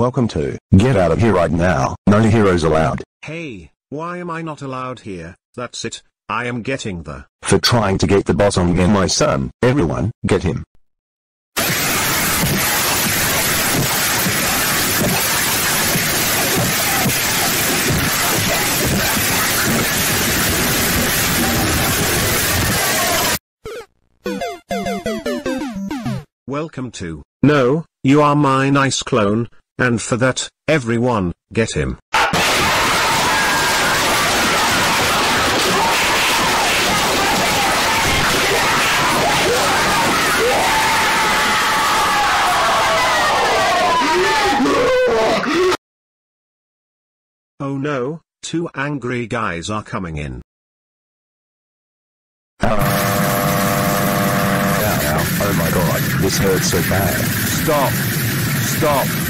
Welcome to Get Out of Here Right Now. No heroes allowed. Hey, why am I not allowed here? That's it. I am getting the. For trying to get the boss on me and my son. Everyone, get him. Welcome to. No, you are my nice clone, and for that, everyone, get him. Oh no, two angry guys are coming in. Oh my god, this hurts so bad. Stop. Stop.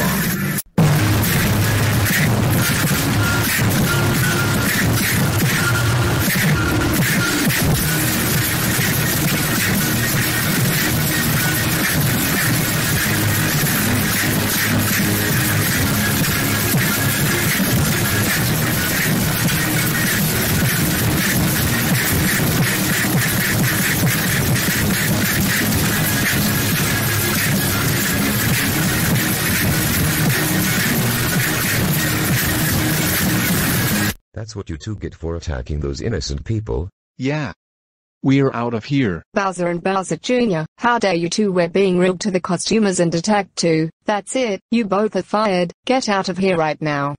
That's what you two get for attacking those innocent people. Yeah. We're out of here. Bowser and Bowser Jr., how dare you two we're being rude to the costumers and attacked too. That's it, you both are fired, get out of here right now.